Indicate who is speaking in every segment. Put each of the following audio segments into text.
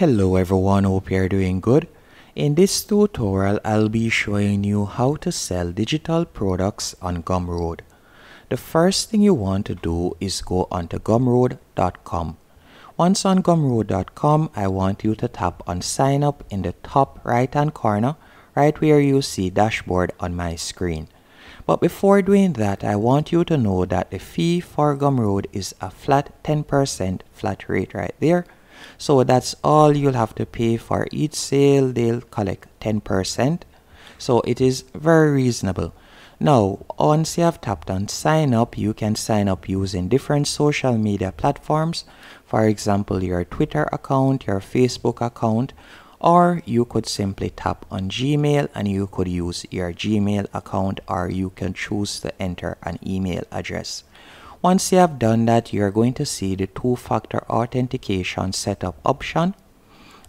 Speaker 1: Hello everyone, hope you're doing good. In this tutorial, I'll be showing you how to sell digital products on Gumroad. The first thing you want to do is go onto gumroad.com. Once on gumroad.com, I want you to tap on sign up in the top right hand corner, right where you see dashboard on my screen. But before doing that, I want you to know that the fee for Gumroad is a flat 10% flat rate right there so that's all you'll have to pay for each sale. They'll collect 10%. So it is very reasonable. Now, once you have tapped on sign up, you can sign up using different social media platforms. For example, your Twitter account, your Facebook account, or you could simply tap on Gmail and you could use your Gmail account or you can choose to enter an email address. Once you have done that, you're going to see the two-factor authentication setup option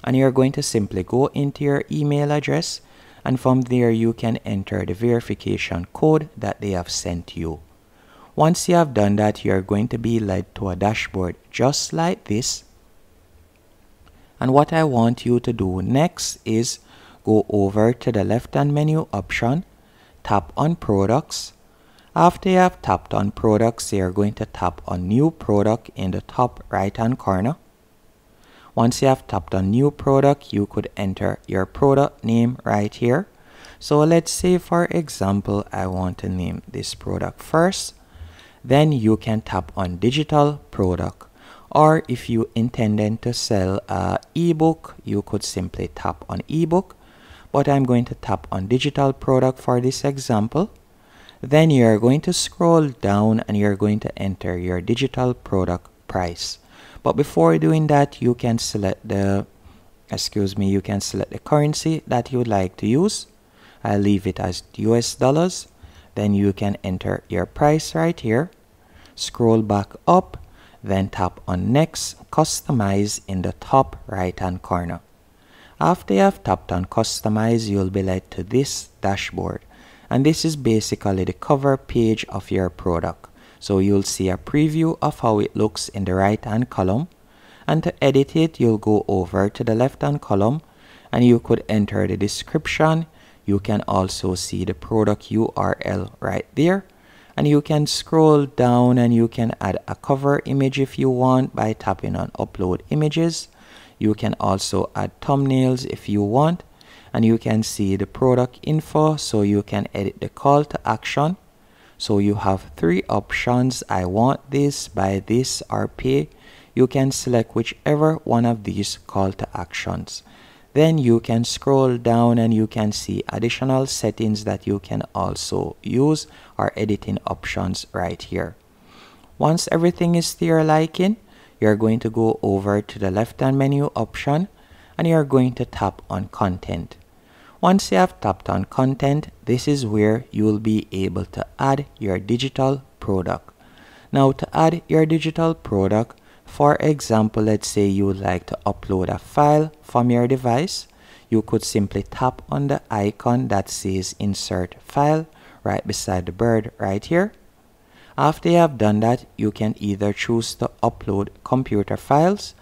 Speaker 1: and you're going to simply go into your email address and from there you can enter the verification code that they have sent you. Once you have done that, you're going to be led to a dashboard just like this. And what I want you to do next is go over to the left hand menu option, tap on products, after you have tapped on products, you're going to tap on new product in the top right hand corner. Once you have tapped on new product, you could enter your product name right here. So let's say for example, I want to name this product first. Then you can tap on digital product. Or if you intended to sell a ebook, you could simply tap on ebook. But I'm going to tap on digital product for this example. Then you're going to scroll down and you're going to enter your digital product price. But before doing that, you can select the, excuse me, you can select the currency that you would like to use. I'll leave it as US dollars. Then you can enter your price right here. Scroll back up, then tap on next, customize in the top right hand corner. After you have tapped on customize, you'll be led to this dashboard and this is basically the cover page of your product. So you'll see a preview of how it looks in the right hand column. And to edit it you'll go over to the left hand column and you could enter the description. You can also see the product URL right there. And you can scroll down and you can add a cover image if you want by tapping on upload images. You can also add thumbnails if you want and you can see the product info so you can edit the call to action. So you have three options. I want this buy this or pay. You can select whichever one of these call to actions. Then you can scroll down and you can see additional settings that you can also use or editing options right here. Once everything is to your liking you're going to go over to the left hand menu option and you're going to tap on content once you have tapped on content, this is where you will be able to add your digital product. Now to add your digital product, for example, let's say you would like to upload a file from your device, you could simply tap on the icon that says insert file right beside the bird right here. After you have done that, you can either choose to upload computer files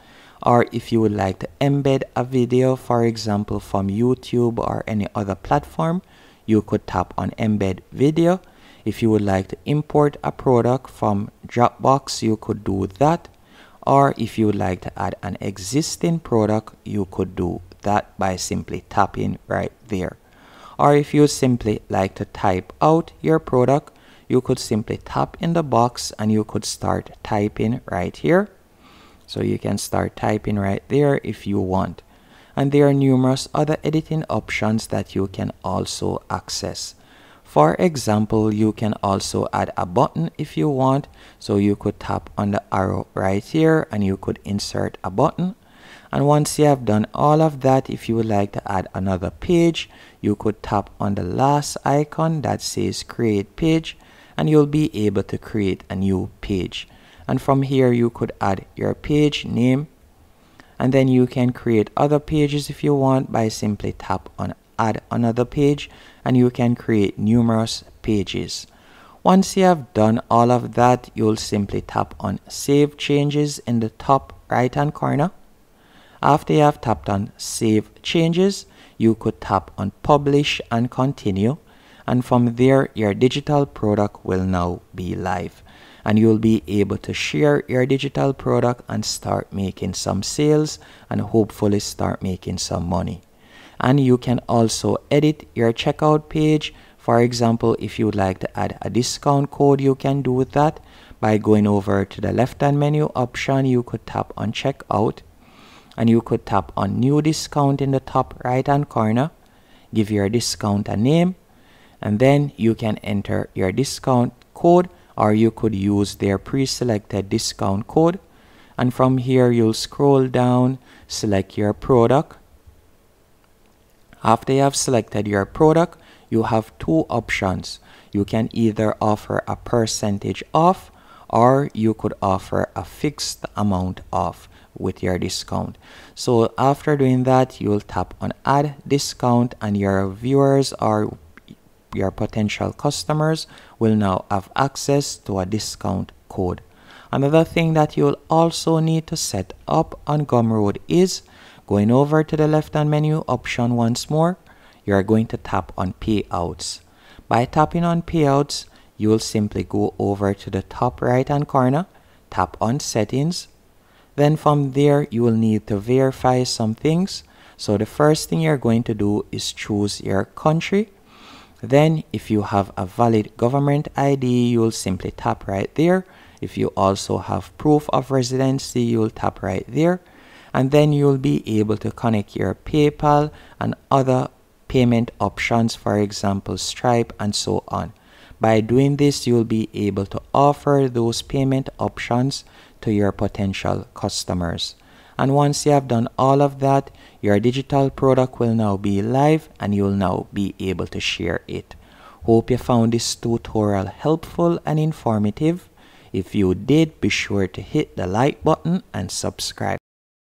Speaker 1: or if you would like to embed a video for example from YouTube or any other platform you could tap on embed video. If you would like to import a product from Dropbox you could do that. Or if you would like to add an existing product you could do that by simply tapping right there. Or if you simply like to type out your product you could simply tap in the box and you could start typing right here so you can start typing right there if you want. And there are numerous other editing options that you can also access. For example, you can also add a button if you want. So you could tap on the arrow right here and you could insert a button. And once you have done all of that, if you would like to add another page, you could tap on the last icon that says create page and you'll be able to create a new page and from here you could add your page name. And then you can create other pages if you want by simply tap on add another page and you can create numerous pages. Once you have done all of that you'll simply tap on save changes in the top right hand corner. After you have tapped on save changes, you could tap on publish and continue. And from there your digital product will now be live and you'll be able to share your digital product and start making some sales and hopefully start making some money. And you can also edit your checkout page. For example if you would like to add a discount code you can do that by going over to the left hand menu option. You could tap on checkout and you could tap on new discount in the top right hand corner. Give your discount a name and then you can enter your discount code or you could use their pre-selected discount code. And from here you'll scroll down select your product. After you have selected your product you have two options. You can either offer a percentage off or you could offer a fixed amount off with your discount. So after doing that you'll tap on add discount and your viewers or your potential customers will now have access to a discount code. Another thing that you'll also need to set up on Gumroad is going over to the left hand menu option once more, you're going to tap on payouts. By tapping on payouts, you will simply go over to the top right hand corner, tap on settings. Then from there, you will need to verify some things. So the first thing you're going to do is choose your country then if you have a valid government ID, you'll simply tap right there. If you also have proof of residency, you'll tap right there. And then you'll be able to connect your PayPal and other payment options, for example, Stripe and so on. By doing this, you'll be able to offer those payment options to your potential customers. And once you have done all of that, your digital product will now be live and you'll now be able to share it. Hope you found this tutorial helpful and informative. If you did, be sure to hit the like button and subscribe.